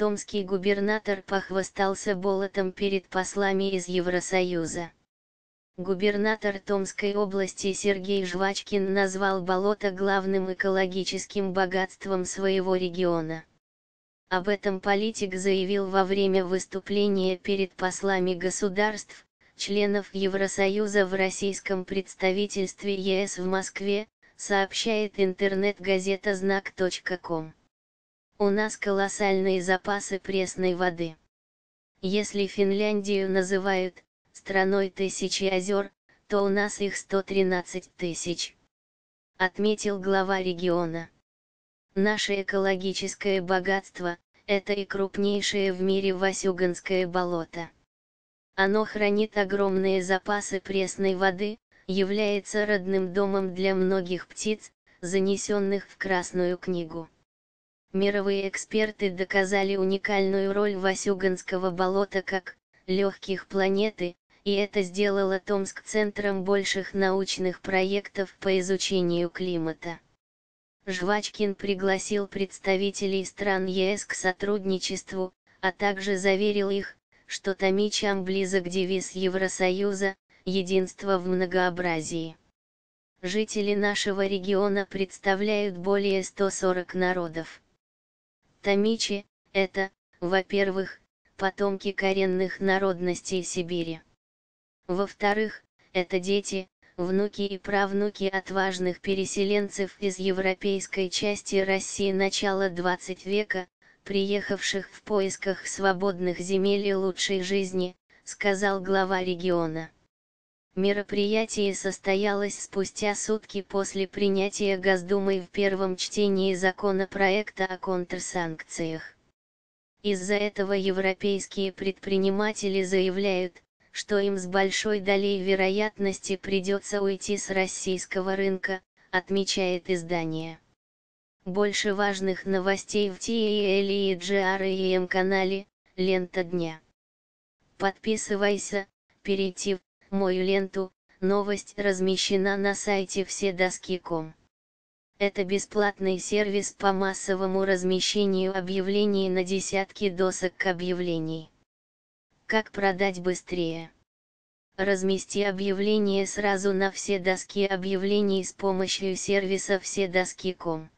Томский губернатор похвастался болотом перед послами из Евросоюза. Губернатор Томской области Сергей Жвачкин назвал болото главным экологическим богатством своего региона. Об этом политик заявил во время выступления перед послами государств, членов Евросоюза в российском представительстве ЕС в Москве, сообщает интернет-газета знак.ком. У нас колоссальные запасы пресной воды. Если Финляндию называют страной тысячи озер, то у нас их 113 тысяч. Отметил глава региона. Наше экологическое богатство – это и крупнейшее в мире Васюганское болото. Оно хранит огромные запасы пресной воды, является родным домом для многих птиц, занесенных в Красную книгу. Мировые эксперты доказали уникальную роль Васюганского болота как легких планеты, и это сделало Томск центром больших научных проектов по изучению климата. Жвачкин пригласил представителей стран ЕС к сотрудничеству, а также заверил их, что Томичам близок девиз Евросоюза «Единство в многообразии». Жители нашего региона представляют более 140 народов. Томичи – это, во-первых, потомки коренных народностей Сибири. Во-вторых, это дети, внуки и правнуки отважных переселенцев из европейской части России начала 20 века, приехавших в поисках свободных земель и лучшей жизни, сказал глава региона. Мероприятие состоялось спустя сутки после принятия Госдумой в первом чтении законопроекта о контрсанкциях. Из-за этого европейские предприниматели заявляют, что им с большой долей вероятности придется уйти с российского рынка, отмечает издание. Больше важных новостей в TEL и GR и М канале, лента дня. Подписывайся, перейти в мою ленту, новость размещена на сайте вседоски.ком. Это бесплатный сервис по массовому размещению объявлений на десятки досок объявлений. Как продать быстрее? Размести объявление сразу на все доски объявлений с помощью сервиса вседоски.ком.